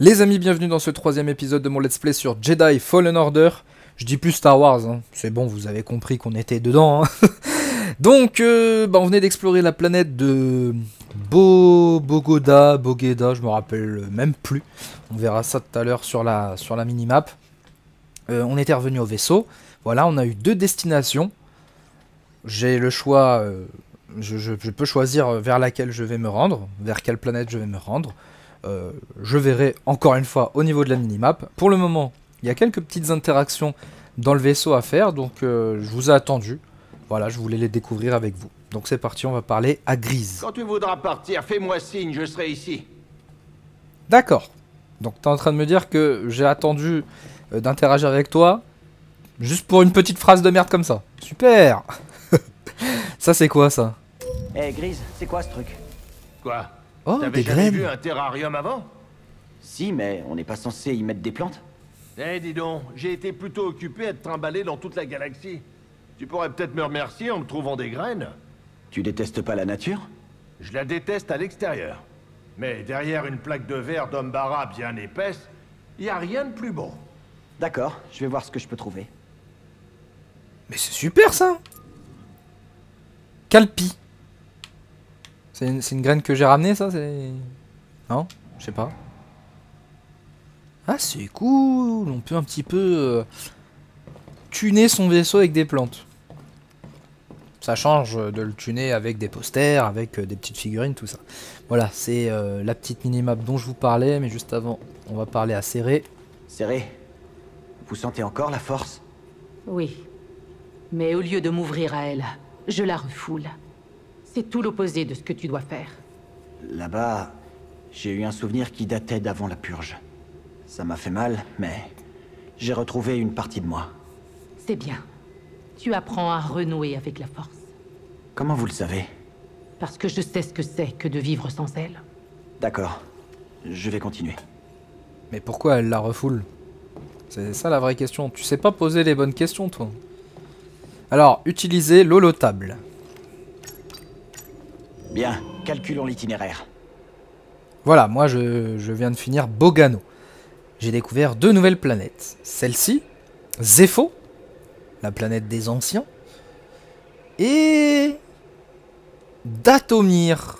Les amis, bienvenue dans ce troisième épisode de mon let's play sur Jedi Fallen Order. Je dis plus Star Wars, hein. c'est bon, vous avez compris qu'on était dedans. hein. Donc, euh, bah, on venait d'explorer la planète de Bo Bogoda, Bogeda, je me rappelle même plus. On verra ça tout à l'heure sur la, sur la minimap. Euh, on était revenu au vaisseau. Voilà, on a eu deux destinations. J'ai le choix, euh, je, peux choisir vers laquelle je vais me rendre, vers quelle planète je vais me rendre. Euh, je verrai encore une fois au niveau de la minimap. Pour le moment, il y a quelques petites interactions dans le vaisseau à faire, donc euh, je vous ai attendu. Voilà, je voulais les découvrir avec vous. Donc c'est parti, on va parler à Grise. Quand tu voudras partir, fais-moi signe, je serai ici. D'accord. Donc t'es en train de me dire que j'ai attendu euh, d'interagir avec toi juste pour une petite phrase de merde comme ça. Super Ça c'est quoi ça? Eh Grise, c'est quoi ce truc? Quoi? Oh, T'avais des jamais graines vu un terrarium avant? Si, mais on n'est pas censé y mettre des plantes Eh, dis donc, j'ai été plutôt occupé à te trimballer dans toute la galaxie. Tu pourrais peut-être me remercier en me trouvant des graines. Tu détestes pas la nature? Je la déteste à l'extérieur. Mais derrière une plaque de verre d'Ombara bien épaisse, y a rien de plus beau. D'accord, je vais voir ce que je peux trouver. Mais c'est super ça Calpi. C'est une, graine que j'ai ramenée ça c'est... Non Je sais pas. Ah c'est cool On peut un petit peu... euh, tuner son vaisseau avec des plantes. Ça change de le tuner avec des posters, avec euh, des petites figurines, tout ça. Voilà, c'est euh, la petite minimap dont je vous parlais, mais juste avant, on va parler à Serré. Serré, vous sentez encore la force? Oui. Mais au lieu de m'ouvrir à elle, je la refoule. C'est tout l'opposé de ce que tu dois faire. Là-bas, j'ai eu un souvenir qui datait d'avant la purge. Ça m'a fait mal, mais j'ai retrouvé une partie de moi. C'est bien. Tu apprends à renouer avec la force. Comment vous le savez? Parce que je sais ce que c'est que de vivre sans elle. D'accord, je vais continuer. Mais pourquoi elle la refoule? C'est ça la vraie question. Tu sais pas poser les bonnes questions, toi. Alors, utilisez l'holotable. Bien, calculons l'itinéraire. Voilà, moi je, viens de finir Bogano. J'ai découvert deux nouvelles planètes. Celle-ci, Zepho, la planète des anciens, et Datomir.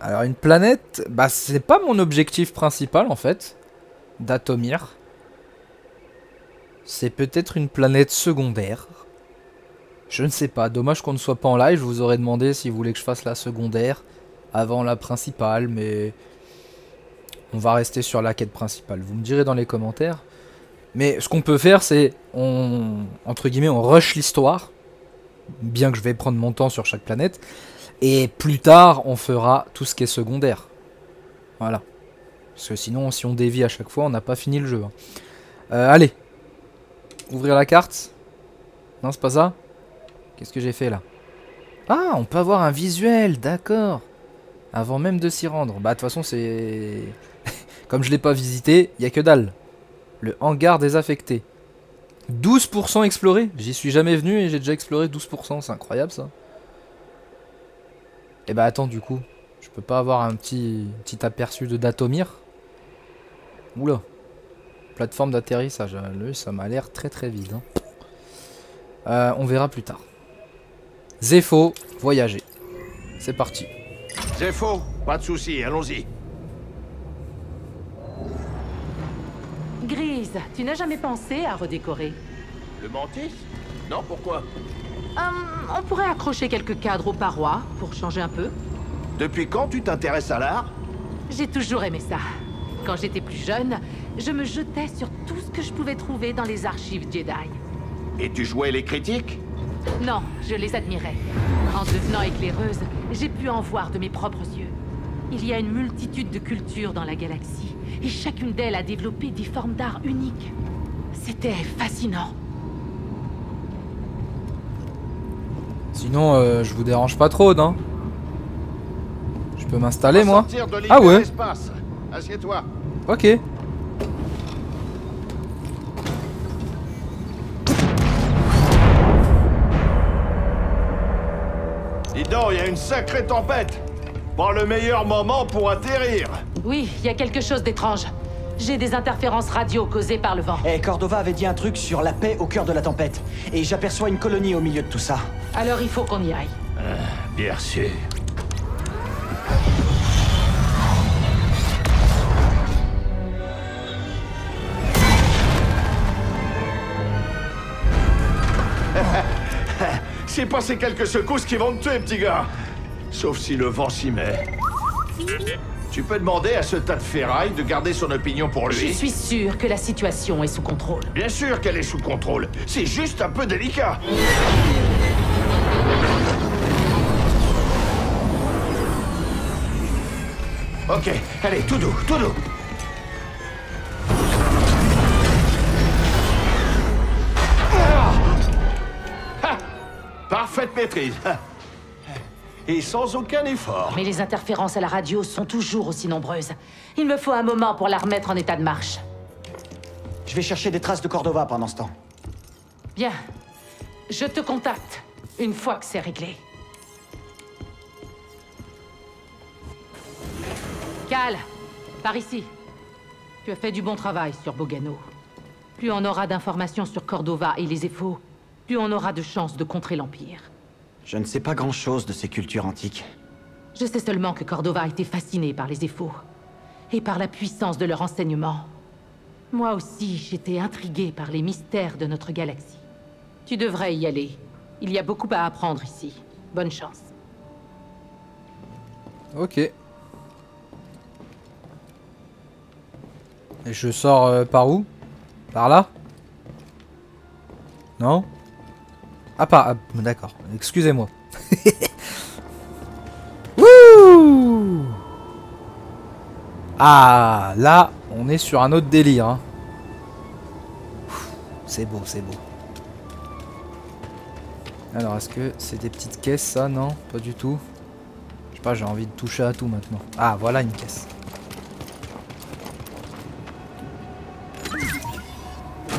Alors une planète, bah c'est pas mon objectif principal en fait. Datomir. C'est peut-être une planète secondaire. Je ne sais pas, dommage qu'on ne soit pas en live, je vous aurais demandé si vous voulez que je fasse la secondaire avant la principale, mais on va rester sur la quête principale. Vous me direz dans les commentaires. Mais ce qu'on peut faire, c'est on entre guillemets on rush l'histoire, bien que je vais prendre mon temps sur chaque planète, et plus tard on fera tout ce qui est secondaire. Voilà. Parce que sinon, si on dévie à chaque fois, on n'a pas fini le jeu. hein. Euh, allez, ouvrir la carte. Non, c'est pas ça? Qu'est-ce que j'ai fait là? Ah, on peut avoir un visuel, d'accord. Avant même de s'y rendre. Bah, de toute façon, c'est. Comme je l'ai pas visité, y a que dalle. Le hangar désaffecté. 12% exploré? J'y suis jamais venu et j'ai déjà exploré 12%. C'est incroyable ça. Et bah, attends, du coup. Je peux pas avoir un petit, petit aperçu de Datomir? Oula. Plateforme d'atterrissage. lui, ça m'a l'air très très vide. hein. Euh, on verra plus tard. Zepho, voyager. C'est parti. Faux, pas de souci, allons-y. Grise, tu n'as jamais pensé à redécorer Le mantis? Non, pourquoi? Hum, On pourrait accrocher quelques cadres aux parois pour changer un peu. Depuis quand tu t'intéresses à l'art? J'ai toujours aimé ça. Quand j'étais plus jeune, je me jetais sur tout ce que je pouvais trouver dans les archives Jedi. Et tu jouais les critiques? Non, je les admirais. En devenant éclaireuse, j'ai pu en voir de mes propres yeux. Il y a une multitude de cultures dans la galaxie, et chacune d'elles a développé des formes d'art uniques. C'était fascinant. Sinon, euh, je vous dérange pas trop, non? Je peux m'installer, moi? Ah ouais? Ok. Il y a une sacrée tempête. Pas le meilleur moment pour atterrir. Oui, il y a quelque chose d'étrange. J'ai des interférences radio causées par le vent. Eh, Cordova avait dit un truc sur la paix au cœur de la tempête. Et j'aperçois une colonie au milieu de tout ça. Alors il faut qu'on y aille. Bien sûr. C'est pas ces quelques secousses qui vont te tuer, petit gars. Sauf si le vent s'y met. Tu peux demander à ce tas de ferraille de garder son opinion pour Je lui. suis sûre que la situation est sous contrôle. Bien sûr qu'elle est sous contrôle. C'est juste un peu délicat. Ok, allez, tout doux, tout doux. Parfaite maîtrise. Et sans aucun effort. Mais les interférences à la radio sont toujours aussi nombreuses. Il me faut un moment pour la remettre en état de marche. Je vais chercher des traces de Cordova pendant ce temps. Bien. Je te contacte une fois que c'est réglé. Cal, par ici. Tu as fait du bon travail sur Bogano. Plus on aura d'informations sur Cordova et les Éphos, plus on aura de chances de contrer l'Empire. Je ne sais pas grand-chose de ces cultures antiques. Je sais seulement que Cordova a été fasciné par les Éphos et par la puissance de leur enseignement. Moi aussi, j'étais intrigué par les mystères de notre galaxie. Tu devrais y aller. Il y a beaucoup à apprendre ici. Bonne chance. Ok. Et je sors euh, par où? Par là? Non? Ah, par... ah, D'accord. Excusez-moi. Wouh Ah, là, on est sur un autre délire. hein. C'est beau, c'est beau. Alors, est-ce que c'est des petites caisses, ça? Non, pas du tout. Je sais pas, j'ai envie de toucher à tout maintenant. Ah, voilà une caisse.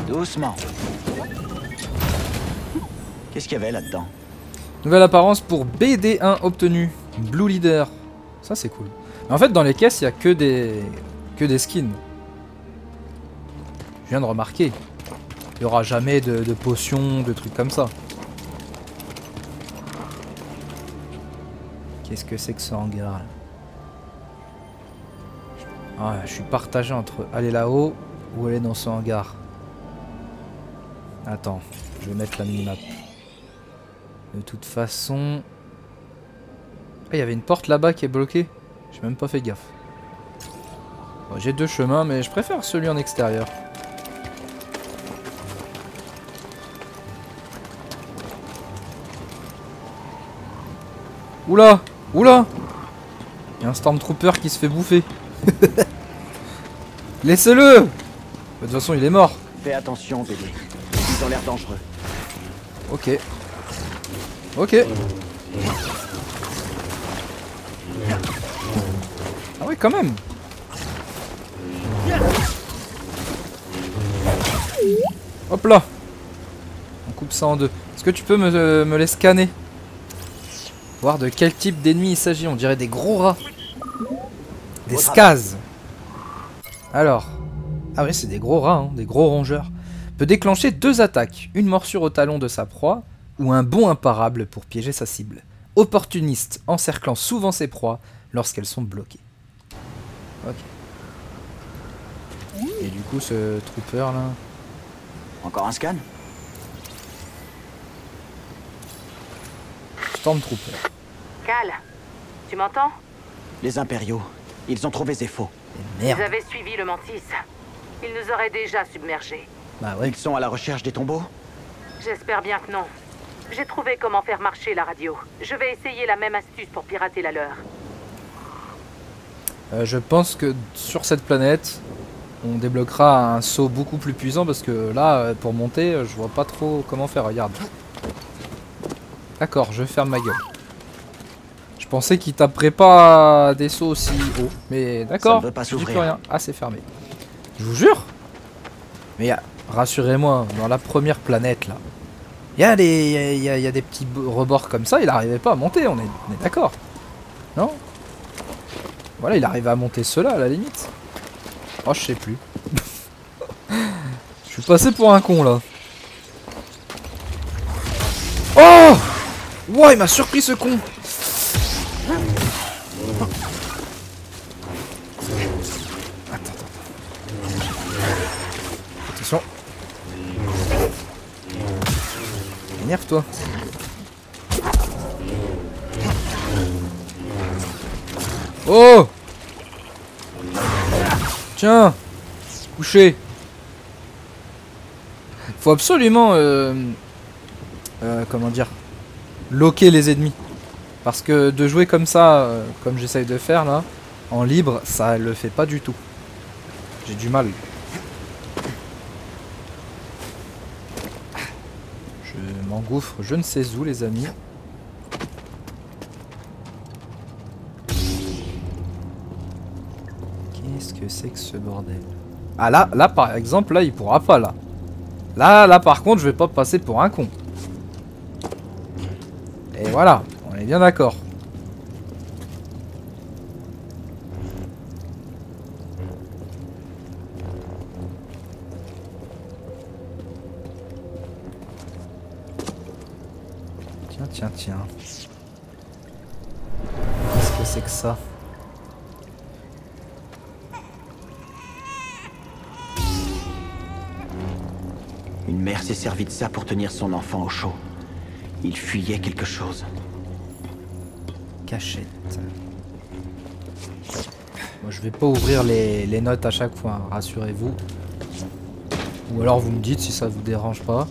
Doucement. Qu'est-ce qu'il y avait là-dedans Nouvelle apparence pour BD1 obtenu. Blue Leader. Ça, c'est cool. Mais en fait, dans les caisses, il y a que des... que des skins. Je viens de remarquer. Il y aura jamais de, de potions, de trucs comme ça. Qu'est-ce que c'est que ce hangar là Ah, je suis partagé entre aller là-haut ou aller dans ce hangar. Attends, je vais mettre la minimap. De toute façon... Ah, il y avait une porte là-bas qui est bloquée. J'ai même pas fait gaffe. Bon, J'ai deux chemins, mais je préfère celui en extérieur. Oula Oula Il y a un Stormtrooper qui se fait bouffer. Laissez-le De toute façon, il est mort. Fais attention, bébé. Ils ont l'air dangereux. Ok. Ok. Ah oui, quand même. Hop là. On coupe ça en deux. Est-ce que tu peux me, euh, me les scanner? Voir de quel type d'ennemi il s'agit. On dirait des gros rats. Des Au scaz. Alors. Ah oui, c'est des gros rats, hein, des gros rongeurs. Peut déclencher deux attaques. Une morsure au talon de sa proie ou un bond imparable pour piéger sa cible. Opportuniste, encerclant souvent ses proies lorsqu'elles sont bloquées. Ok. Et du coup, ce trooper là. Encore un scan? Stormtrooper. Cal, tu m'entends? Les impériaux. Ils ont trouvé Zepho. Merde. avez suivi le Mantis. Ils nous auraient déjà submergés. Bah ouais. Ils sont à la recherche des tombeaux? J'espère bien que non. J'ai trouvé comment faire marcher la radio. Je vais essayer la même astuce pour pirater la leur. Euh, je pense que sur cette planète, on débloquera un saut beaucoup plus puissant parce que là, euh, pour monter, euh, je vois pas trop comment faire. Regarde. D'accord, je ferme ma gueule. Je pensais qu'il taperait pas des sauts aussi hauts. Mais d'accord, je dis plus s'ouvrir. rien. Ah, c'est fermé. Je vous jure Mais a- rassurez-moi, dans la première planète là, il y, y y a- des petits rebords comme ça, il arrivait pas à monter, on est, d'accord Non? Voilà, il arrivait à monter cela à la limite. Oh, je sais plus. Je suis passé pour un con là. Oh Ouah, il m'a surpris ce con Énerve-toi. Oh Tiens Couché Faut absolument... Euh, euh, comment dire Loquer les ennemis. Parce que de jouer comme ça, euh, comme j'essaye de faire là, en libre, ça le fait pas du tout. J'ai du mal. Je m'engouffre je ne sais où les amis. Qu'est-ce que c'est que ce bordel? Ah là, là par exemple, là il pourra pas là. Là, là par contre je vais pas passer pour un con. Et voilà, on est bien d'accord. Servie de ça pour tenir son enfant au chaud. Il fuyait quelque chose. Cachette. Moi je vais pas ouvrir les, les notes à chaque fois, hein, rassurez-vous. Ou alors vous me dites si ça vous dérange pas.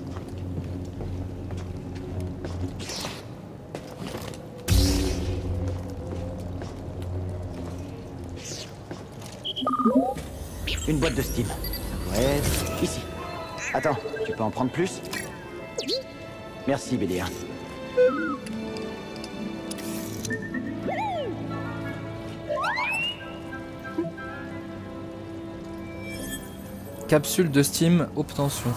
Une boîte de Steam. Tu peux en prendre plus Merci, BD1. Capsule de Steam, obtention.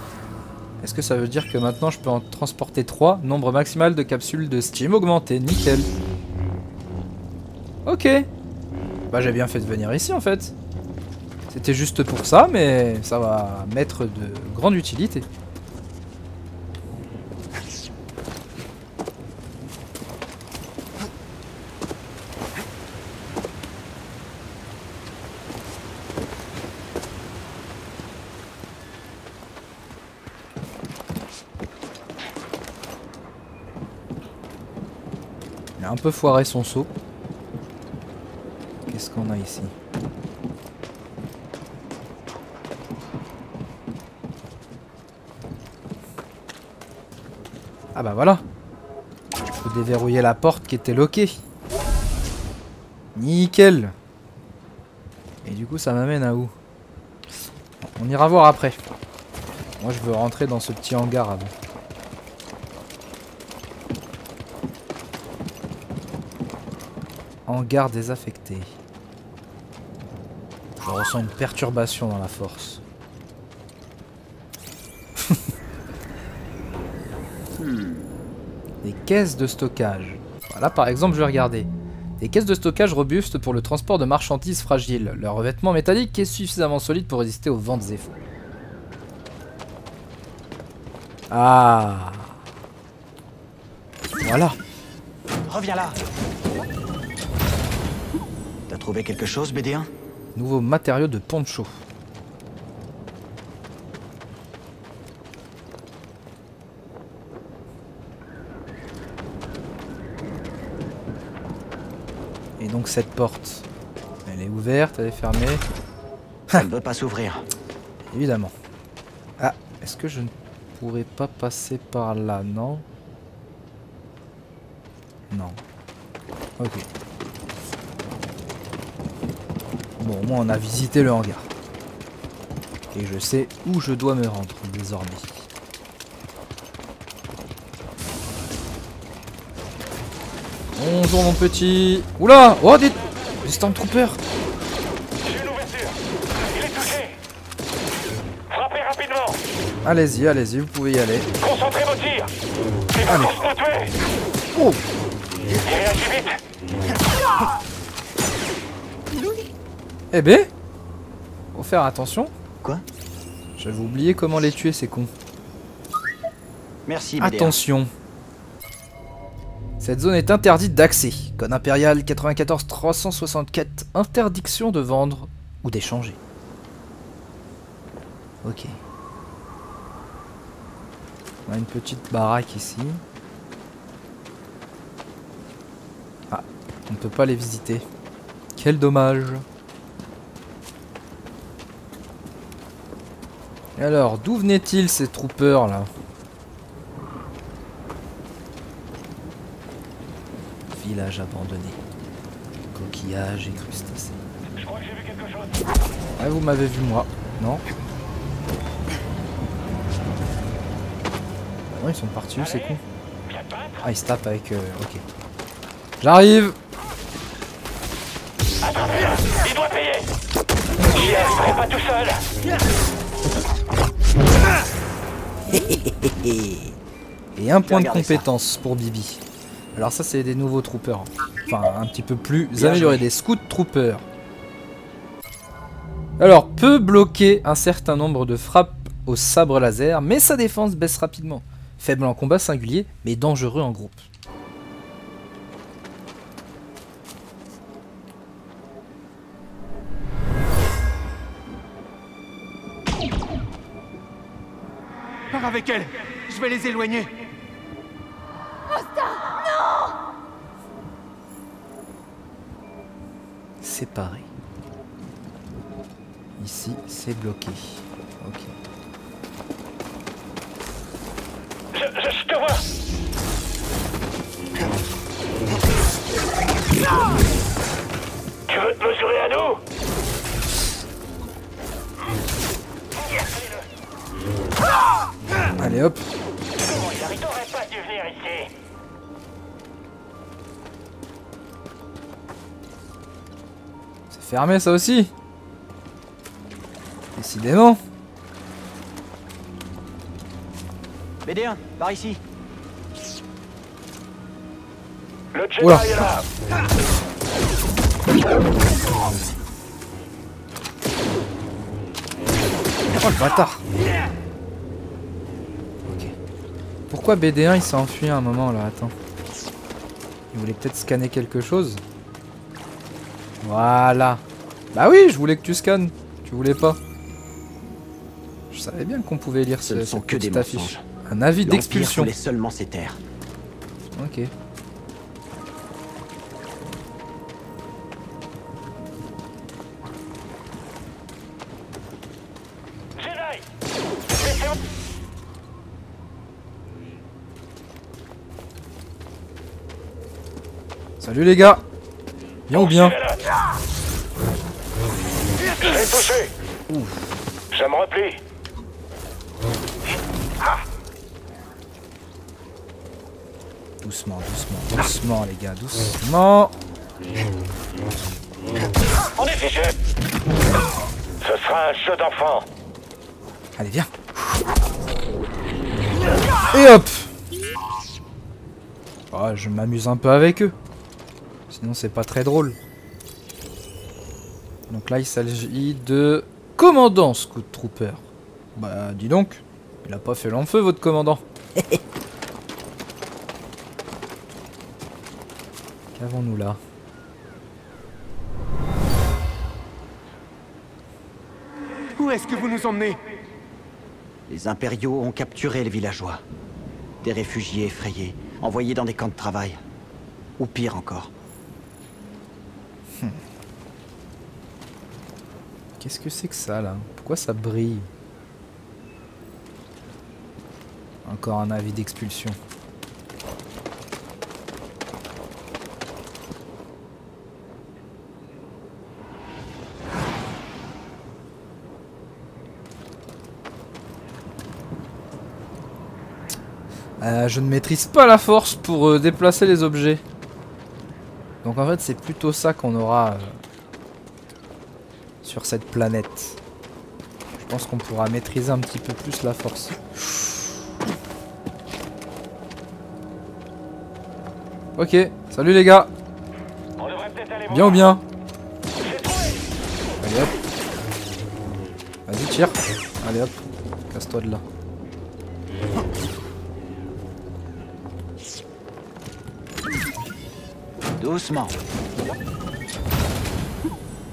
Est-ce que ça veut dire que maintenant je peux en transporter 3 Nombre maximal de capsules de Steam augmenté, nickel. Ok. Bah j'ai bien fait de venir ici en fait. C'était juste pour ça, mais ça va m'être de grande utilité. Il a un peu foiré son saut. Qu'est-ce qu'on a ici? Ah bah voilà Je peux déverrouiller la porte qui était loquée. Nickel Et du coup ça m'amène à où? On ira voir après. Moi je veux rentrer dans ce petit hangar. Hangar désaffecté. Je ressens une perturbation dans la force. Des caisses de stockage. Voilà, par exemple, je vais regarder. Des caisses de stockage robustes pour le transport de marchandises fragiles. Leur revêtement métallique est suffisamment solide pour résister aux vents et fous. Ah Voilà. Reviens là T'as trouvé quelque chose, BD1 Nouveau matériau de poncho. Donc cette porte, elle est ouverte, elle est fermée, Ça ne veut pas s'ouvrir. évidemment. Ah, est-ce que je ne pourrais pas passer par là, non? Non. Ok. Bon, au moins on a visité le hangar. Et je sais où je dois me rendre désormais. Bonjour mon petit. Oula Oh des, des Stormtroopers J'ai une ouverture. Il est touché. Frappez rapidement. Allez-y, allez-y, vous pouvez y aller. Concentrez vos tirs. Allez. Oh Il vite. Eh ben Faut faire attention. Quoi? J'avais oublié comment les tuer, ces cons. Merci. Attention. Cette zone est interdite d'accès. Code impérial 94 364. Interdiction de vendre ou d'échanger. Ok. On a une petite baraque ici. Ah, on ne peut pas les visiter. Quel dommage. Alors, d'où venaient-ils ces troopers là? Village abandonné. Coquillages et crustacés. Je crois que j'ai vu quelque chose. Ouais, vous m'avez vu moi, non Non, ils sont partis, c'est con. Ah, ils se tapent avec... euh, ok. J'arrive Attrapez-le Il doit payer J'y arriverai pas tout seul Et un point de ça. compétence pour Bibi. Alors ça, c'est des nouveaux troopers. Enfin, un petit peu plus Bien améliorés, joué. des scout troopers. Alors, peut bloquer un certain nombre de frappes au sabre laser, mais sa défense baisse rapidement. Faible en combat singulier, mais dangereux en groupe. Pars avec elle Je vais les éloigner Ici, c'est bloqué. Ok. Je, je, je te vois Tu veux te mesurer à nous? Allez hop. Il t'aurait pas dû venir ici fermé ça aussi. Décidément. BD1, par ici. Le Oula. est là Oh le bâtard Ok. Pourquoi BD1 il s'est enfui à un moment là? Attends. Il voulait peut-être scanner quelque chose Voilà. Bah oui, je voulais que tu scannes. Tu voulais pas. Je savais bien qu'on pouvait lire Ce sont cette que des affiche. mensonges. Un avis d'expulsion. seulement ses terres. Ok. Salut les gars Bien ou bien? Touché Je me replie. Doucement, doucement, doucement les gars, doucement. On est fichu Ce sera un jeu d'enfant. Allez, viens. Et hop. Oh, je m'amuse un peu avec eux. Sinon, c'est pas très drôle. Donc là, il s'agit de commandant Scout Trooper. Bah, dis donc, il a pas fait long feu, votre commandant. Qu'avons-nous là? Où est-ce que vous nous emmenez? Les impériaux ont capturé les villageois. Des réfugiés effrayés, envoyés dans des camps de travail. Ou pire encore. Qu'est-ce que c'est que ça là? Pourquoi ça brille? Encore un avis d'expulsion. Euh, je ne maîtrise pas la force pour euh, déplacer les objets. Donc en fait c'est plutôt ça qu'on aura euh, sur cette planète. Je pense qu'on pourra maîtriser un petit peu plus la force. Ok, salut les gars, bien ou bien Allez hop. Tire. Allez hop. Casse-toi de là. Doucement.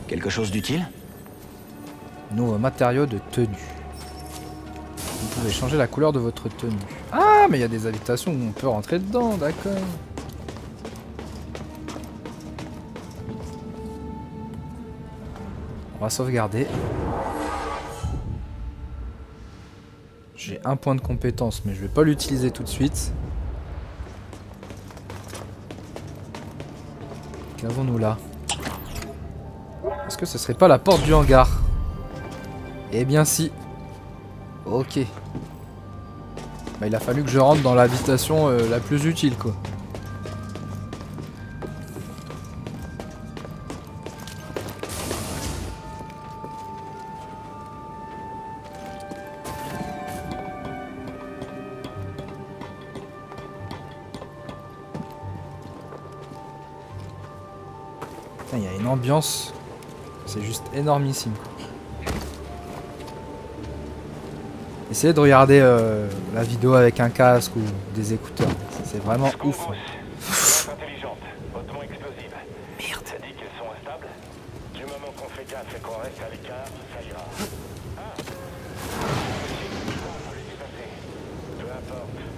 Quelque chose d'utile? Nouveau matériau de tenue. Vous pouvez changer la couleur de votre tenue. Ah, mais il y a des habitations où on peut rentrer dedans, d'accord. On va sauvegarder. J'ai un point de compétence, mais je vais pas l'utiliser tout de suite. Qu'avons-nous là? Est-ce que ce serait pas la porte du hangar? Eh bien si. Ok. Bah, il a fallu que je rentre dans l'habitation euh, la plus utile quoi. Il y a une ambiance. C'est juste énormissime. Essayez de regarder euh, la vidéo avec un casque ou des écouteurs. C'est vraiment ouf. hein.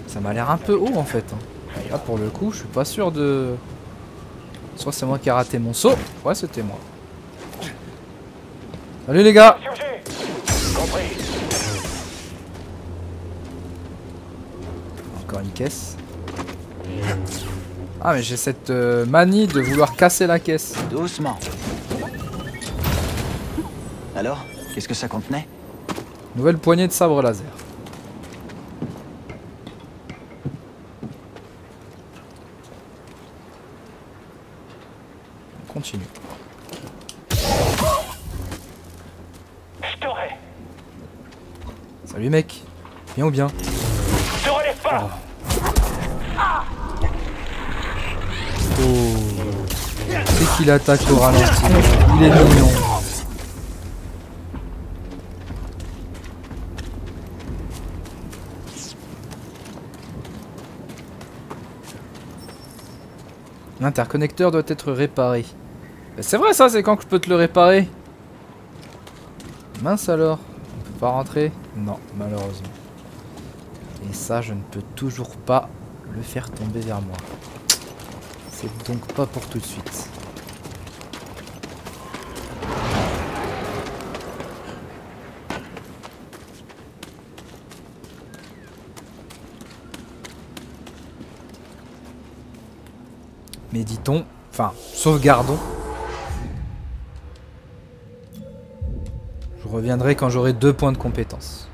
Ça m'a l'air un peu haut en fait. hein. Là pour le coup, je suis pas sûr de. Soit c'est moi qui ai raté mon saut. Ouais, c'était moi. Salut les gars Compris. Encore une caisse. Ah mais j'ai cette euh, manie de vouloir casser la caisse. Doucement. Alors Qu'est-ce que ça contenait? Nouvelle poignée de sabre laser. On continue. Je t'aurai. Salut mec. Bien ou bien? Je te relève pas Oh. Qu'il attaque au ralenti. Il est mignon. L'interconnecteur doit être réparé. Ben, C'est vrai ça, c'est quand que je peux te le réparer Mince alors, on peut pas rentrer Non, malheureusement. Et ça, je ne peux toujours pas le faire tomber vers moi. C'est donc pas pour tout de suite. Méditons, enfin, sauvegardons. Je reviendrai quand j'aurai deux points de compétence.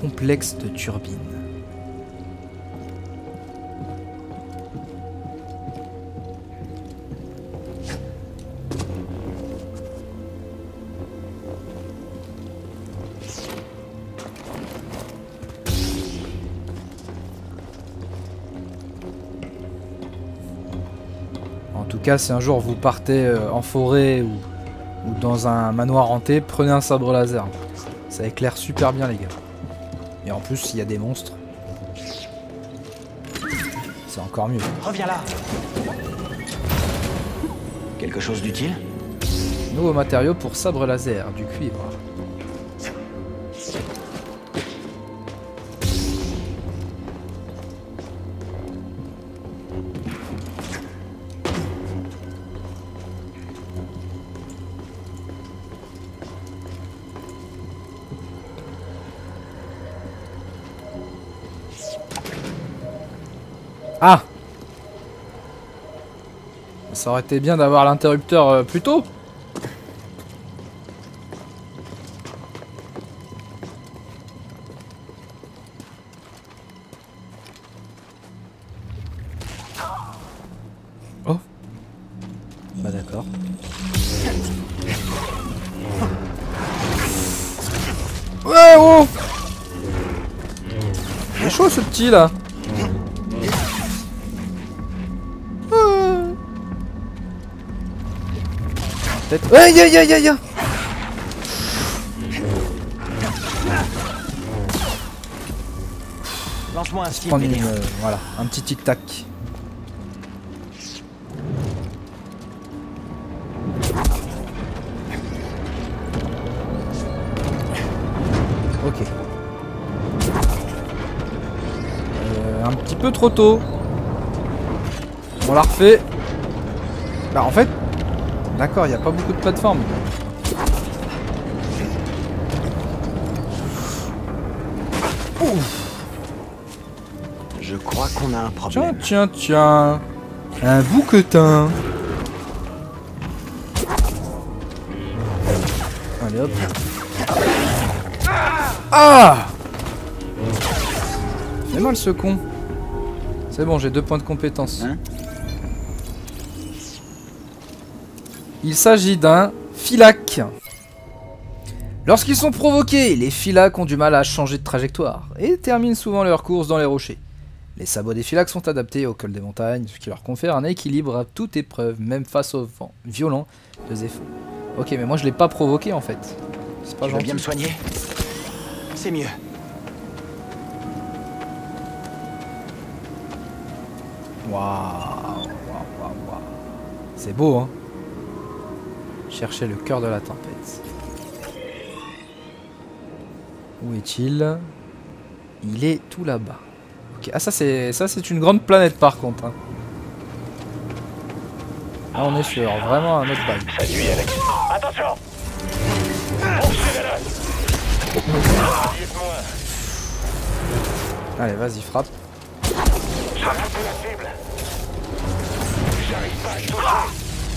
Complexe de turbine. Cas, si un jour vous partez euh, en forêt ou, ou dans un manoir hanté, prenez un sabre laser. Ça éclaire super bien les gars. Et en plus, s'il y a des monstres, c'est encore mieux. Reviens là Quelque chose d'utile? Nouveau matériau pour sabre laser, du cuivre. Ça aurait été bien d'avoir l'interrupteur euh, plus tôt. Oh. Bah d'accord. Ouais oh. Il est chaud ce petit là Peut-être... Aïe aïe aïe aïe aïe Lance-moi un steam, Prendre une, Médéa. euh, voilà, un petit tic-tac. Ok. Euh, un petit peu trop tôt. On la refait. Bah en fait, d'accord, il n'y a pas beaucoup de plateformes. Je crois qu'on a un Tiens, problème. tiens, tiens. Un bouquetin. Allez hop. Ah C'est mal ce con. C'est bon, j'ai deux points de compétence. Hein Il s'agit d'un filac. Lorsqu'ils sont provoqués, les filacs ont du mal à changer de trajectoire et terminent souvent leur course dans les rochers. Les sabots des filacs sont adaptés au col des montagnes, ce qui leur confère un équilibre à toute épreuve, même face au vent violent de Zepho. Ok, mais moi je l'ai pas provoqué en fait. C'est pas Tu gentil. bien me soigner? C'est mieux. Waouh, waouh, waouh, waouh. C'est beau, hein. Chercher le cœur de la tempête. Où est-il? Il est tout là-bas. Ok, ah ça c'est ça c'est une grande planète par contre. hein. Là on est sur vraiment un autre bail. Salut, Alex. Attention Allez vas-y frappe.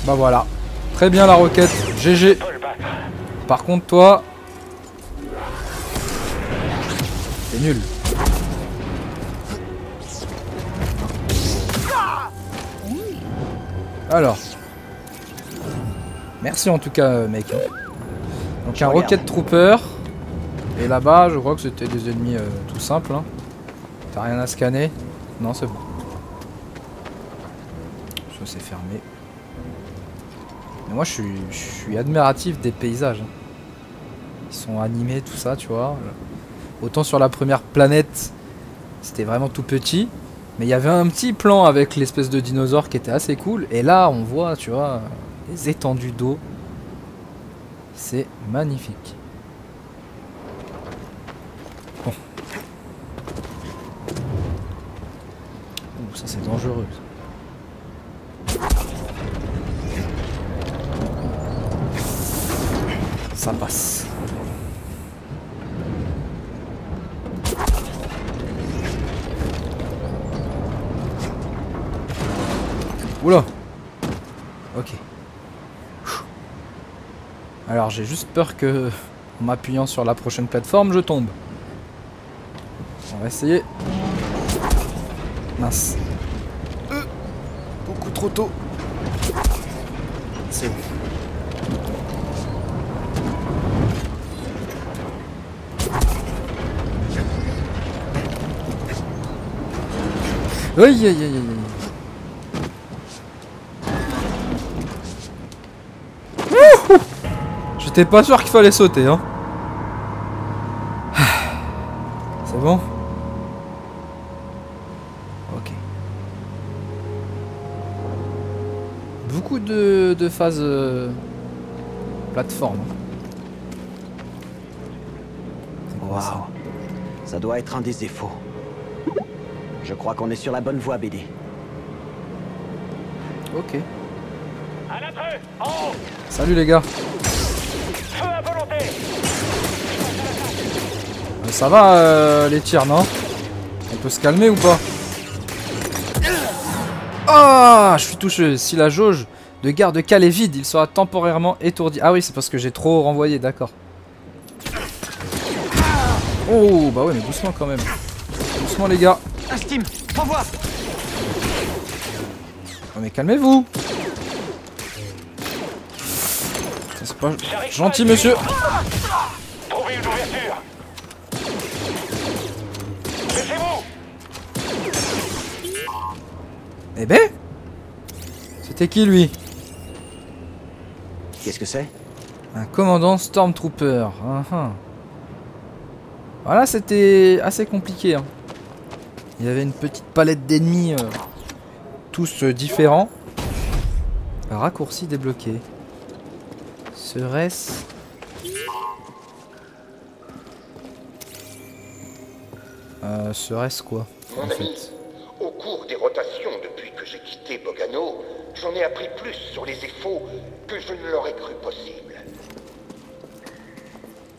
Bah voilà. Très bien la roquette. GG. Par contre toi... C'est nul. Alors. Merci en tout cas euh, mec. hein. Donc un. Rocket Trooper. Et là-bas je crois que c'était des ennemis euh, tout simples. hein. T'as rien à scanner Non c'est bon. Ça c'est fermé. Moi je suis, admiratif des paysages. hein. Ils sont animés, tout ça, tu vois. Autant sur la première planète, c'était vraiment tout petit. Mais il y avait un petit plan avec l'espèce de dinosaure qui était assez cool. Et là, on voit, tu vois, les étendues d'eau. C'est magnifique. Bon. Ouh, ça c'est dangereux. Passe. Oula Ok. Alors j'ai juste peur que en m'appuyant sur la prochaine plateforme je tombe. On va essayer. Mince. Euh, beaucoup trop tôt. Aïe aïe aïe aïe J'étais pas sûr qu'il fallait sauter hein. C'est bon Ok. Beaucoup de, de phases euh, plateforme. Waouh. Ça doit être un des défauts. Je crois qu'on est sur la bonne voie, BD. Ok. À l'intrus En haut Salut les gars. Feu à volonté Euh, Ça va euh, les tirs, non? On peut se calmer ou pas? Ah Je suis touché. Si la jauge de garde cal est vide, il sera temporairement étourdi. Ah oui, c'est parce que j'ai trop renvoyé, d'accord. Oh, bah ouais, mais doucement quand même. Doucement les gars. Un steam Renvoie Oh, mais calmez-vous Ça, C'est pas gentil, monsieur. Trouvez une ouverture Laissez-vous Eh ben C'était qui lui? Qu'est-ce que c'est? Un commandant Stormtrooper. Ah, ah. Voilà, c'était assez compliqué. hein. Il y avait une petite palette d'ennemis, euh, tous euh, différents. Raccourci débloqué. Serait-ce... Euh, serait-ce quoi Mon en ami, fait au cours des rotations depuis que j'ai quitté Bogano, j'en ai appris plus sur les effaux que je ne l'aurais cru possible.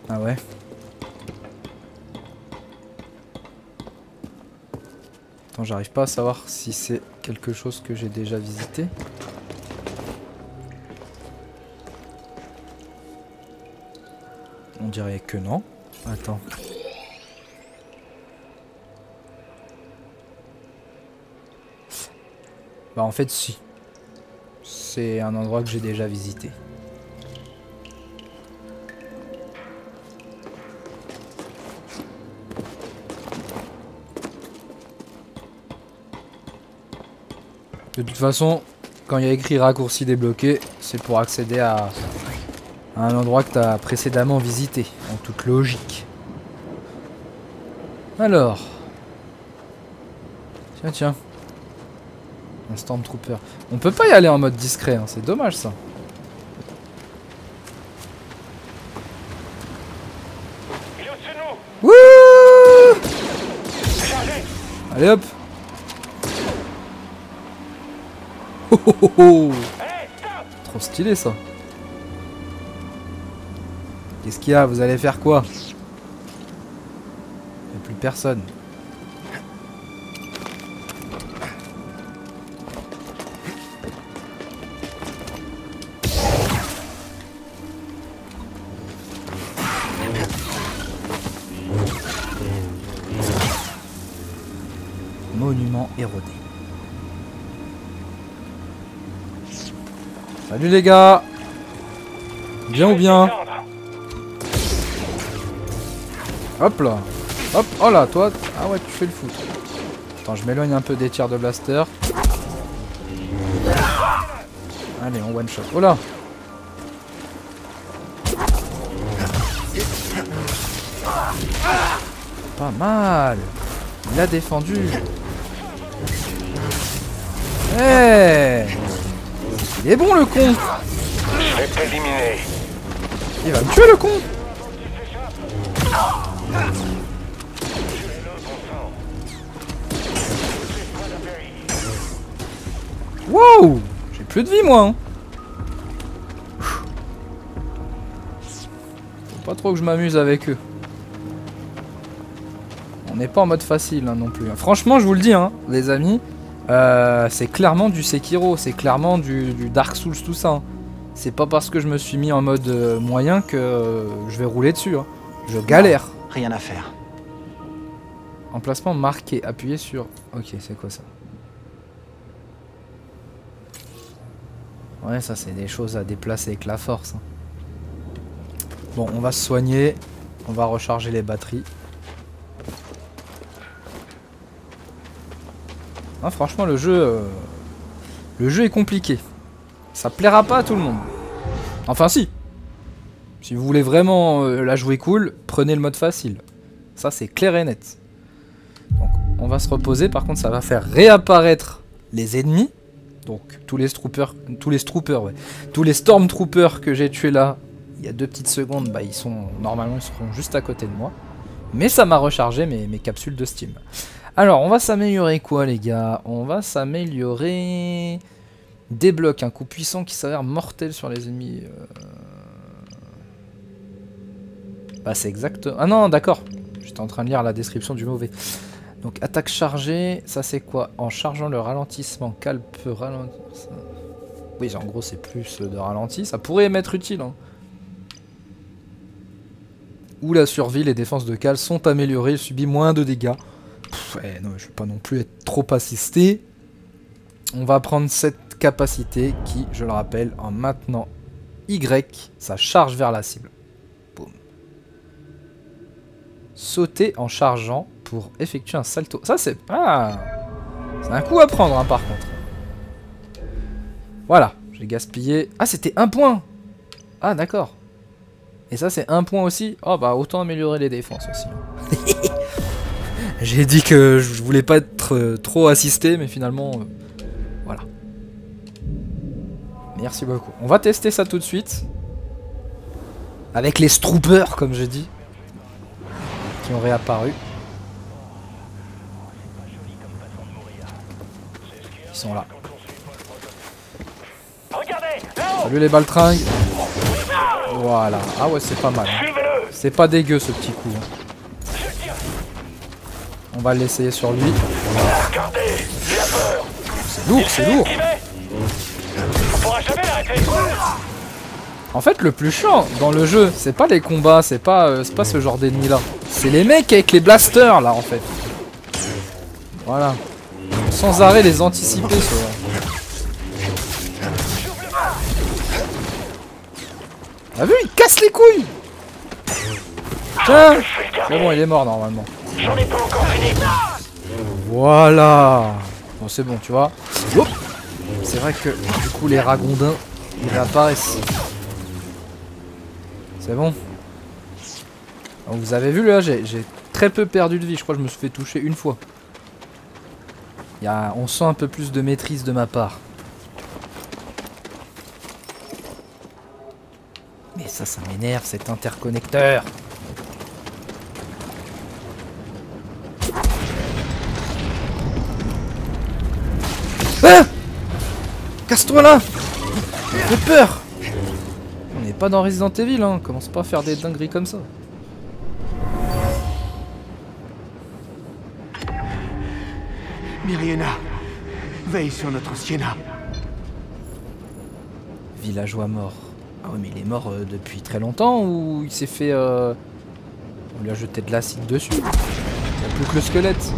Ah ouais J'arrive pas à savoir si c'est quelque chose que j'ai déjà visité. On dirait que non. Attends. Bah en fait si. C'est un endroit que j'ai déjà visité. De toute façon, quand il y a écrit raccourci débloqué, c'est pour accéder à, à un endroit que tu as précédemment visité, en toute logique. Alors. Tiens, tiens. Un Stormtrooper. On peut pas y aller en mode discret, hein, c'est dommage ça. Wouh Allez hop Trop stylé ça. Qu'est-ce qu'il y a? Vous allez faire quoi? Il n'y a plus personne. Les gars Bien ou bien. Hop là Hop, oh là, toi Ah ouais, tu fais le fou. Attends, je m'éloigne un peu des tirs de blaster. Allez, on one shot. Oh là Pas mal Il a défendu Eh Il est bon le con Je vais. Il va me tuer le con Wow J'ai plus de vie moi hein. Faut pas trop que je m'amuse avec eux. On n'est pas en mode facile hein, non plus. hein. Franchement je vous le dis hein, les amis, euh, c'est clairement du Sekiro, c'est clairement du, du Dark Souls tout ça. hein. C'est pas parce que je me suis mis en mode euh, moyen que euh, je vais rouler dessus. hein. Je galère. Rien à faire. Emplacement marqué, appuyez sur... Ok, c'est quoi ça? Ouais, ça c'est des choses à déplacer avec la force. hein. Bon, on va se soigner. On va recharger les batteries. Ah, franchement, le jeu... euh, Le jeu est compliqué. Ça plaira pas à tout le monde. Enfin si. Si vous voulez vraiment euh, la jouer cool, prenez le mode facile. Ça c'est clair et net. Donc on va se reposer, par contre ça va faire réapparaître les ennemis. Donc tous les troopers, tous les troopers. Tous les stormtroopers que j'ai tués là, il y a deux petites secondes, bah ils sont normalement ils seront juste à côté de moi. Mais ça m'a rechargé mes capsules de Steam. Alors on va s'améliorer quoi les gars? On va s'améliorer débloque un coup puissant qui s'avère mortel sur les ennemis. euh. Bah c'est exact. Ah non d'accord. J'étais en train de lire la description du mauvais. Donc attaque chargée, ça c'est quoi? En chargeant le ralentissement, Cal peut ralentir. Oui, en gros c'est plus de ralenti. Ça pourrait m'être utile. Hein. Où la survie, les défenses de Cal sont améliorées, subit moins de dégâts. Ouais, non, je vais pas non plus être trop assisté. On va prendre cette capacité qui, je le rappelle, en maintenant Y, ça charge vers la cible. Boum. Sauter en chargeant pour effectuer un salto. Ça, c'est c'est un coup à prendre, hein, par contre. Voilà, j'ai gaspillé... Ah, c'était un point Ah, d'accord. Et ça, c'est un point aussi Oh, bah, autant améliorer les défenses aussi. J'ai dit que je voulais pas être euh, trop assisté, mais finalement, euh, voilà. Merci beaucoup. On va tester ça tout de suite. Avec les Stroopers, comme je dis. Qui ont réapparu. Ils sont là. Salut les baltringues. Voilà. Ah ouais, c'est pas mal. hein. C'est pas dégueu ce petit coup. hein. On va l'essayer sur lui. C'est lourd, c'est lourd. En fait, le plus chiant dans le jeu, c'est pas les combats, c'est pas, euh, ce genre d'ennemis là. C'est les mecs avec les blasters là en fait. Voilà. Sans arrêt les anticiper ceux-là. T'as vu Il casse les couilles Tiens C'est bon, il est mort normalement. J'en ai pas encore fini. Voilà Bon, c'est bon, tu vois. C'est vrai que du coup, les ragondins, ils réapparaissent. C'est bon. Vous avez vu là, j'ai très peu perdu de vie. Je crois que je me suis fait toucher une fois. Y a, on sent un peu plus de maîtrise de ma part. Mais ça, ça m'énerve cet interconnecteur. Casse-toi là J'ai peur On n'est pas dans Resident Evil, hein. Commence pas à faire des dingueries comme ça. Myriena, veille sur notre Sienna. Villageois mort. Ah ouais, mais il est mort euh, depuis très longtemps ou il s'est fait... Euh... On lui a jeté de l'acide dessus? Il n'y a plus que le squelette.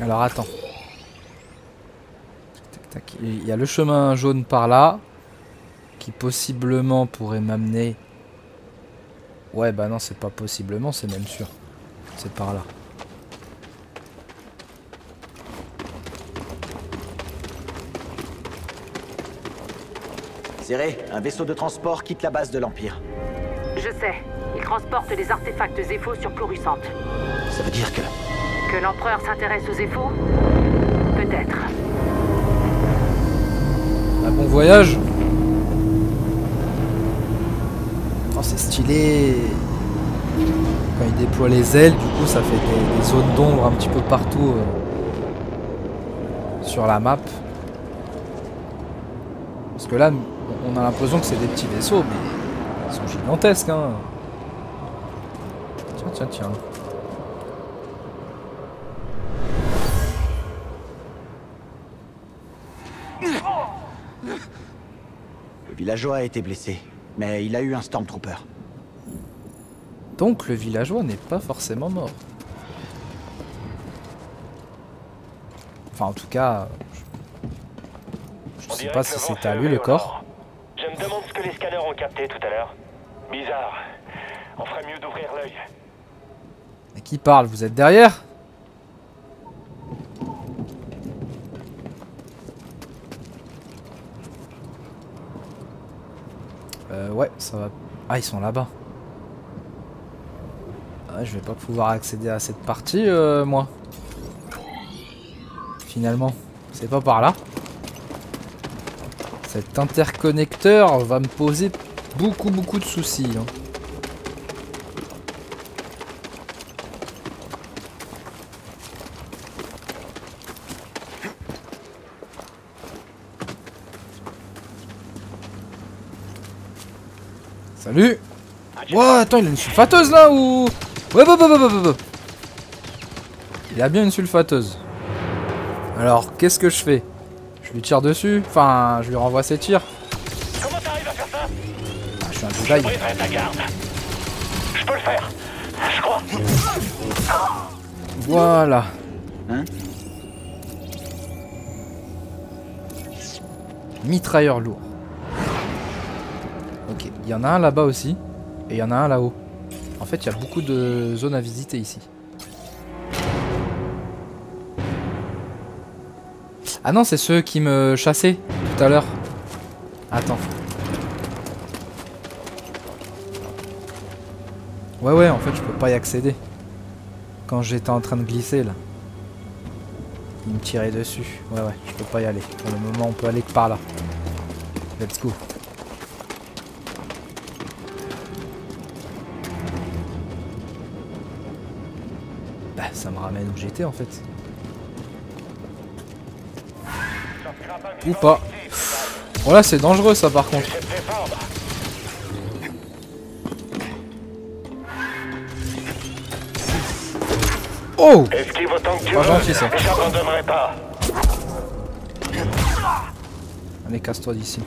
Alors attends. Tac. Il y a le chemin jaune par là. Qui possiblement pourrait m'amener... Ouais bah non c'est pas possiblement, c'est même sûr. C'est par là. Zéré, un vaisseau de transport quitte la base de l'Empire. Je sais. Il transporte des artefacts Zepho sur Coruscant. Ça veut dire que... Que l'empereur s'intéresse aux Zepho Peut-être. Un bon voyage. Oh, c'est stylé. Quand il déploie les ailes, du coup, ça fait des, des zones d'ombre un petit peu partout euh, sur la map. Parce que là, on a l'impression que c'est des petits vaisseaux, mais ils sont gigantesques. Hein. Tiens, tiens, tiens. Villageois a été blessé, mais il a eu un Stormtrooper. Donc le villageois n'est pas forcément mort. Enfin, en tout cas, je, je sais pas si c'était à lui le corps. Je me demande ce que les scanners ont capté tout à l'heure. Bizarre. On ferait mieux d'ouvrir l'œil. Et qui parle? Vous êtes derrière? Euh, ouais, ça va. Ah, ils sont là-bas. Ah, je vais pas pouvoir accéder à cette partie, euh, moi. Finalement, c'est pas par là. Cet interconnecteur va me poser beaucoup, beaucoup de soucis. hein. Salut Ouah, attends, il a une sulfateuse là ou... Ouais, ouais, ouais, ouais, ouais, ouais. Il a bien une sulfateuse. Alors, qu'est-ce que je fais? Je lui tire dessus? Enfin, je lui renvoie ses tirs. Comment t'arrives à faire ça? Ah, je suis un Je Jedi. garde. Je peux le faire. Je crois. Voilà. Hein? Mitrailleur lourd. Ok, il y en a un là-bas aussi. Et il y en a un là-haut. En fait, il y a beaucoup de zones à visiter ici. Ah non, c'est ceux qui me chassaient tout à l'heure Attends. Ouais ouais en fait je peux pas y accéder. Quand j'étais en train de glisser là. Il me tirait dessus. Ouais ouais, je peux pas y aller. Pour le moment on peut aller que par là. Let's go. Ramène où j'étais en fait. Ou pas. Bon là c'est dangereux ça par contre. Oh Pas gentil, ça. Allez casse-toi d'ici.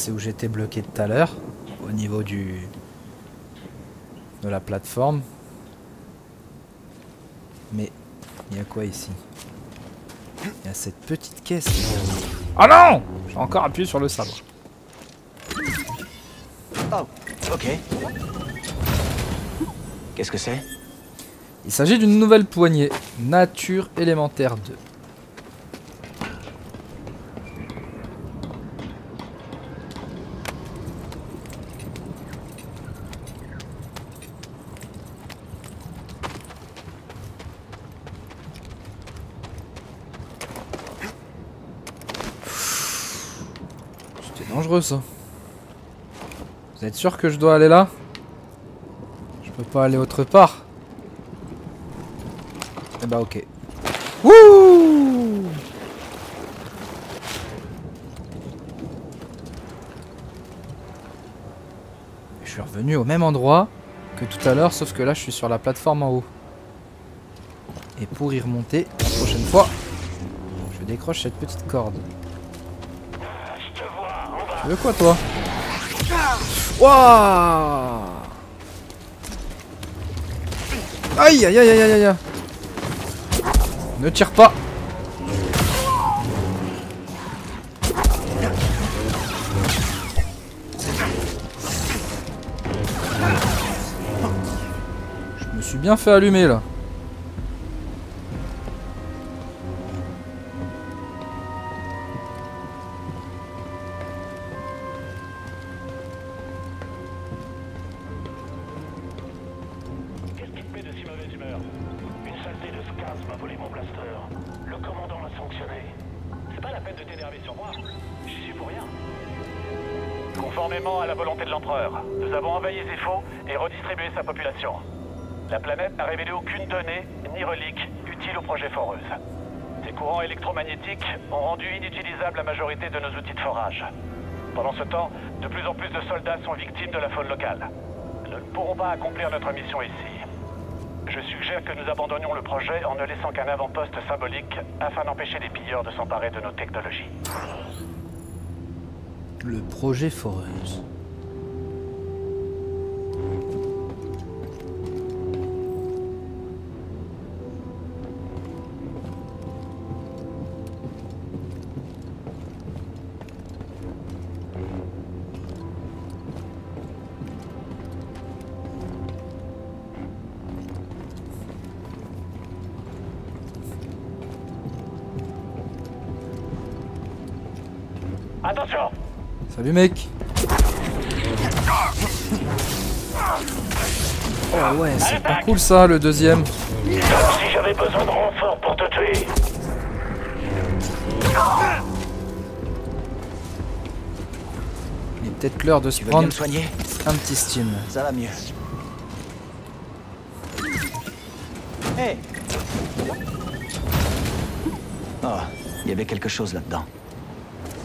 C'est où j'étais bloqué tout à l'heure. Au niveau du... de la plateforme. Mais il y a quoi ici? Il y a cette petite caisse. Ah non J'ai encore appuyé sur le sabre. Oh, ok. Qu'est-ce que c'est? Il s'agit d'une nouvelle poignée. Nature élémentaire 2. C'était ça. Vous êtes sûr que je dois aller là? Je peux pas aller autre part Eh bah ok. Wouh Je suis revenu au même endroit que tout à l'heure, sauf que là je suis sur la plateforme en haut. Et pour y remonter, la prochaine fois, je décroche cette petite corde. Tu veux quoi toi Wouah Aïe aïe aïe aïe aïe aïe Ne tire pas Je me suis bien fait allumer là. De t'énerver sur moi. J'y suis pour rien. Conformément à la volonté de l'empereur, nous avons envahi Zepho et redistribué sa population. La planète n'a révélé aucune donnée ni relique utile au projet Foreuse. Ces courants électromagnétiques ont rendu inutilisable la majorité de nos outils de forage. Pendant ce temps, de plus en plus de soldats sont victimes de la faune locale. Nous ne pourrons pas accomplir notre mission ici. Je suggère que nous abandonnions le projet en ne laissant qu'un avant-poste symbolique afin d'empêcher les pilleurs de s'emparer de nos technologies. Le projet Foreuse. Salut mec Oh ouais, c'est pas cool ça le deuxième. Si j'avais besoin de renfort pour te tuer Il est peut-être l'heure de se prendre me soigner un petit steam. Ça va mieux. Hé Oh, il y avait quelque chose là-dedans.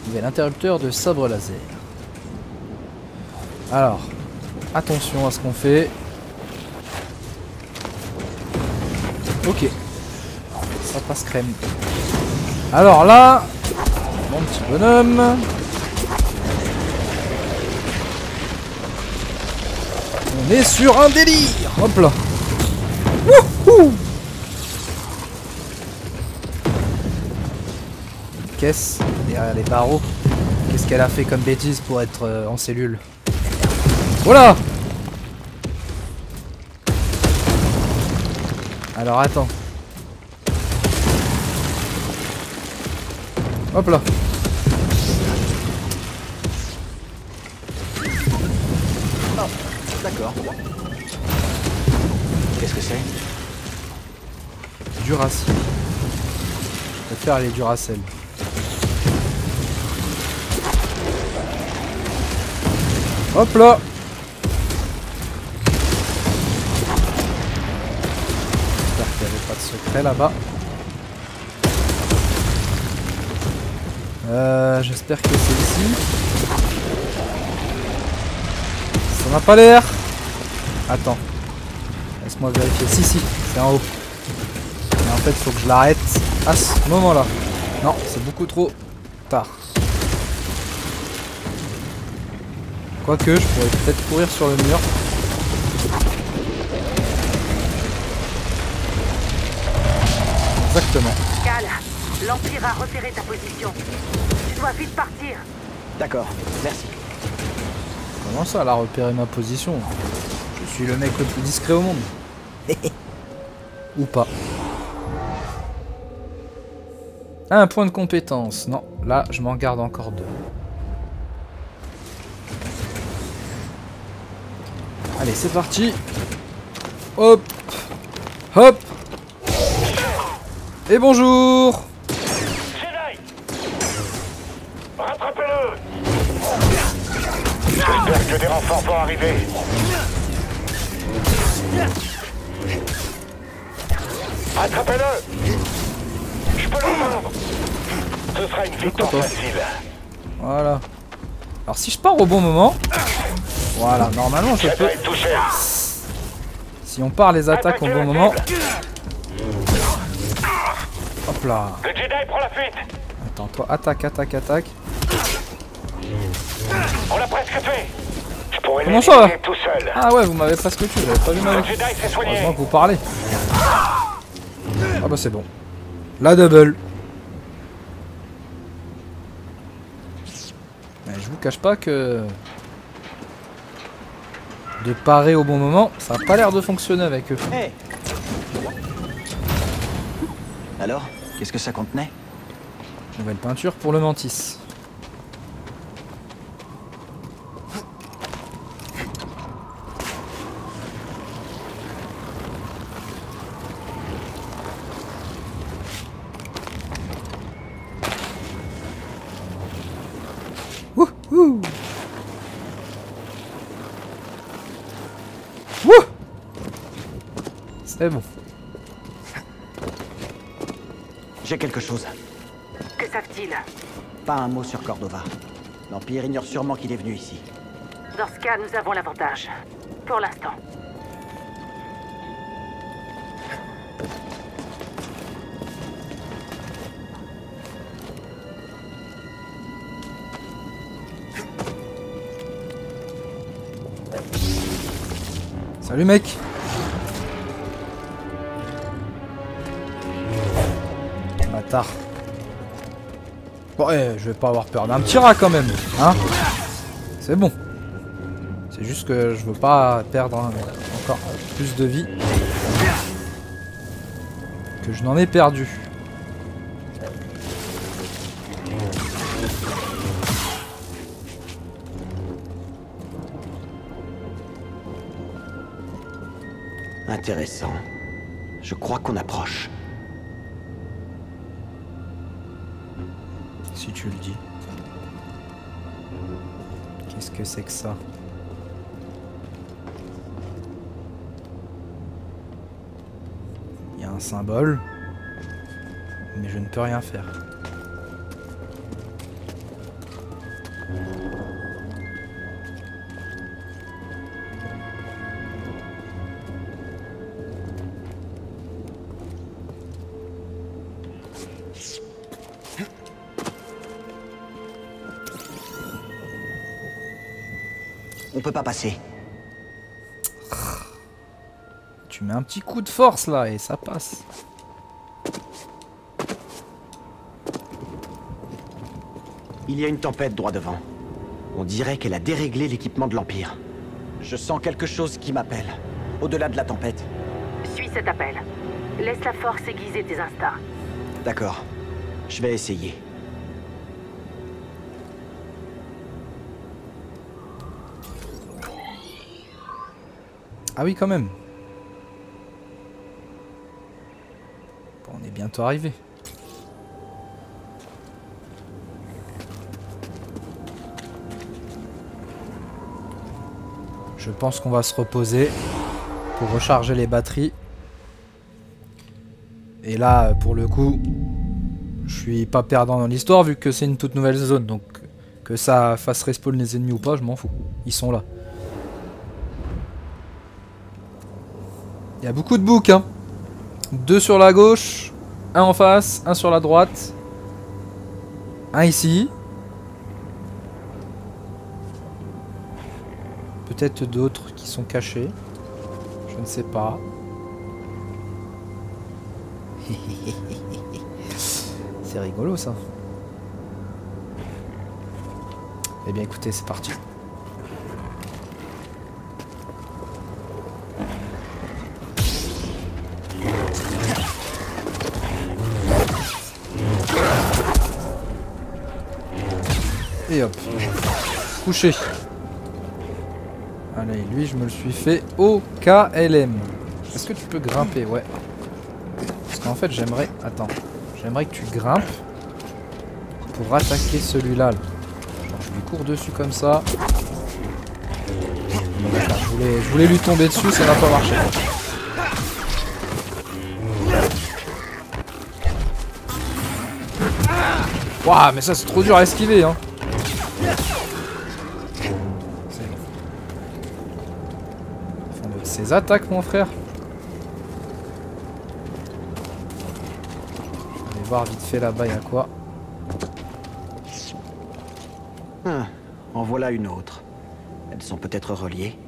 Nouvel interrupteur de sabre laser. Alors, attention à ce qu'on fait. Ok. Ça passe crème. Alors là, mon petit bonhomme. On est sur un délire. Hop là. Wouhou Caisse derrière les barreaux. Qu'est-ce qu'elle a fait comme bêtise pour être euh, en cellule Voilà Alors attends. Hop là D'accord. Qu'est-ce que c'est? Duracell. Je préfère les Duracell. Hop là J'espère qu'il n'y avait pas de secret là-bas. Euh, J'espère que c'est ici. Ça n'a pas l'air. Attends. Laisse-moi vérifier. Si, si, c'est en haut. Mais en fait, faut que je l'arrête à ce moment-là. Non, c'est beaucoup trop tard. Quoique, je pourrais peut-être courir sur le mur. Exactement. Cal, l'Empire a repéré ta position. Tu dois vite partir. D'accord, merci. Comment ça, elle a repéré ma position? Je suis le mec le plus discret au monde. Ou pas. Ah, un point de compétence. Non, là, je m'en garde encore deux. Allez, c'est parti. Hop. Hop. Et bonjour. Rattrapez-le J'espère que des renforts vont arriver. Rattrapez-le Je peux l'entendre Ce sera une victoire toi. facile. Voilà. Alors si je pars au bon moment... Voilà, normalement je peux... Si on part les attaques au bon moment... Hop là. Attends, toi, attaque, attaque, attaque. On l'a presque tué Comment ça. Ah ouais, vous m'avez presque tué, j'avais pas vu ma Heureusement que vous parlez. Ah bah c'est bon. La double. Mais je vous cache pas que... De parer au bon moment, ça a pas l'air de fonctionner avec eux. Alors, qu'est-ce que ça contenait? Nouvelle peinture pour le mantis. Un mot sur Cordova. L'Empire ignore sûrement qu'il est venu ici. Dans ce cas, nous avons l'avantage. Pour l'instant. Salut mec Bâtard. Bon, eh, je vais pas avoir peur d'un petit rat quand même, hein C'est bon. C'est juste que je veux pas perdre encore plus de vie que je n'en ai perdu. Intéressant. Je crois qu'on approche. Tu le dis. Qu'est-ce que c'est que ça? Il y a un symbole, mais je ne peux rien faire. Coup de force là et ça passe. Il y a une tempête droit devant. On dirait qu'elle a déréglé l'équipement de l'Empire. Je sens quelque chose qui m'appelle. Au-delà de la tempête. Suis cet appel. Laisse la force aiguiser tes instincts. D'accord. Je vais essayer. Ah oui, quand même. Bon, on est Je pense qu'on va se reposer pour recharger les batteries. Et là, pour le coup, je suis pas perdant dans l'histoire vu que c'est une toute nouvelle zone. Donc que ça fasse respawn les ennemis ou pas, je m'en fous. Ils sont là. Il y a beaucoup de boucs, hein. Deux sur la gauche, un en face, un sur la droite. Un ici. Peut-être d'autres qui sont cachés. Je ne sais pas. C'est rigolo ça. Eh bien écoutez, c'est parti. Allez, lui, je me le suis fait au KLM. Est-ce que tu peux grimper? Ouais. Parce qu'en fait, j'aimerais... Attends. J'aimerais que tu grimpes pour attaquer celui-là. je lui cours dessus comme ça. Je voulais lui tomber dessus, ça n'a pas marché. Waouh, mais ça c'est trop dur à esquiver, hein. Ses attaques, mon frère. Je vais voir vite fait là-bas, il quoi. Ah, en voilà une autre. Elles sont peut-être reliées.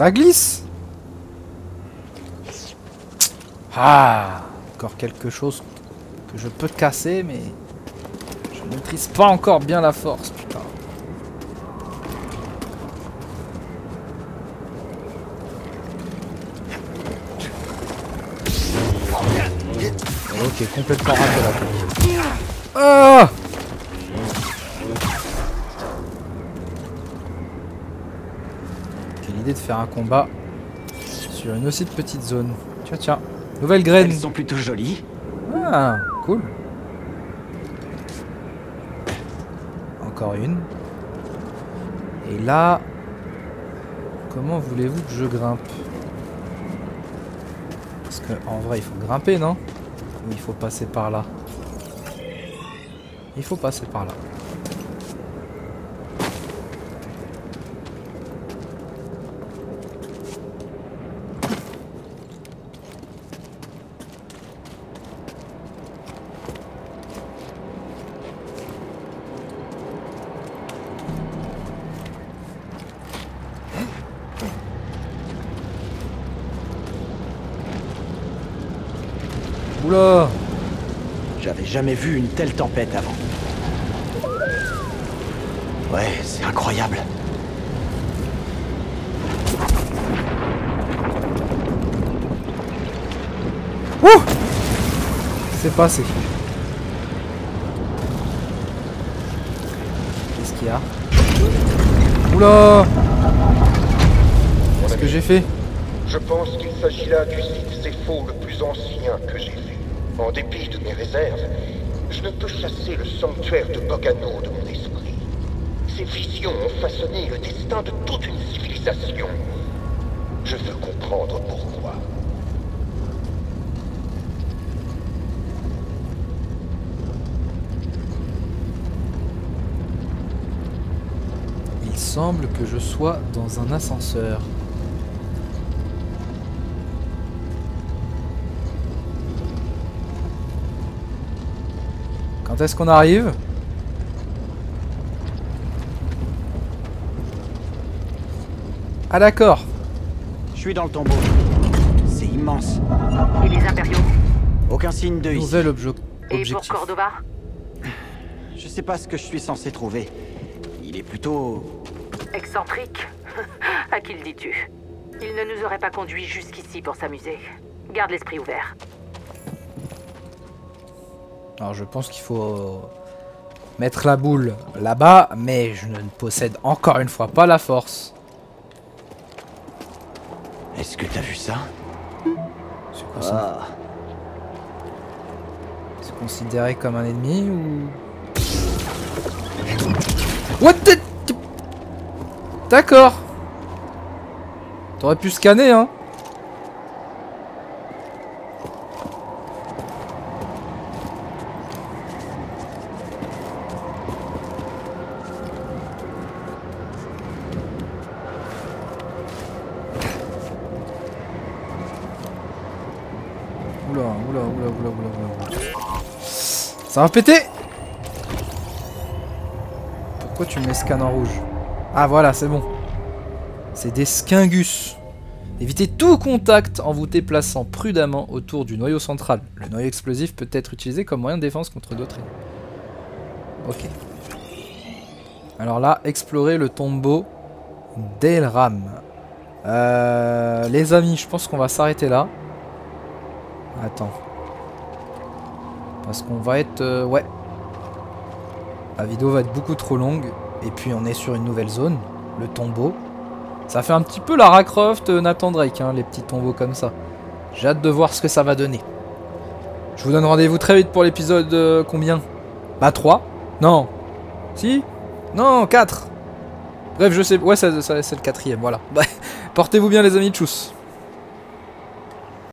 Ça glisse Ah Encore quelque chose que je peux casser, mais... Je ne maîtrise pas encore bien la force, putain. Ok, complètement raté là. Ah De faire un combat sur une aussi petite zone. Tiens, tiens. Nouvelle graine. Elles sont plutôt jolies. Ah, cool. Encore une. Et là, comment voulez-vous que je grimpe? Parce que en vrai, il faut grimper, non? Ou il faut passer par là? Il faut passer par là. Oula J'avais jamais vu une telle tempête avant. Ouais, c'est incroyable. Ouh C'est passé. Qu'est-ce qu'il y a? Oula Qu'est-ce que j'ai fait? Je pense qu'il s'agit là du site Zépho le plus ancien que j'ai vu. En dépit de mes réserves, je ne peux chasser le sanctuaire de Bogano de mon esprit. Ces visions ont façonné le destin de toute une civilisation. Je veux comprendre pourquoi. semble que je sois dans un ascenseur. Quand est-ce qu'on arrive Ah d'accord. Je suis dans le tombeau. C'est immense. Et les impériaux Aucun signe de ici. Nouvel obje- Et pour. Cordova Je sais pas ce que je suis censé trouver. Il est plutôt... Excentrique À qui le dis-tu? Il ne nous aurait pas conduits jusqu'ici pour s'amuser. Garde l'esprit ouvert. Alors je pense qu'il faut mettre la boule là-bas, mais je ne possède encore une fois pas la force. Est-ce que t'as vu ça? C'est quoi ça? Ah, C'est considéré comme un ennemi ou... What the... D'accord. T'aurais pu scanner, hein Péter Pourquoi tu mets scan en rouge Ah voilà, c'est bon. C'est des skingus. Évitez tout contact en vous déplaçant prudemment autour du noyau central. Le noyau explosif peut être utilisé comme moyen de défense contre d'autres ennemis. Ok. Alors là, explorer le tombeau d'Elram. Euh, les amis, je pense qu'on va s'arrêter là. Attends. Parce qu'on va être... euh, ouais. La vidéo va être beaucoup trop longue. Et puis on est sur une nouvelle zone. Le tombeau. Ça fait un petit peu Lara Croft, euh, Nathan Drake, hein, les petits tombeaux comme ça. J'ai hâte de voir ce que ça va donner. Je vous donne rendez-vous très vite pour l'épisode euh, combien? Bah 3 Non. Si? Non, 4 Bref, je sais... Ouais, c'est le quatrième, voilà. Portez-vous bien les amis, tchuss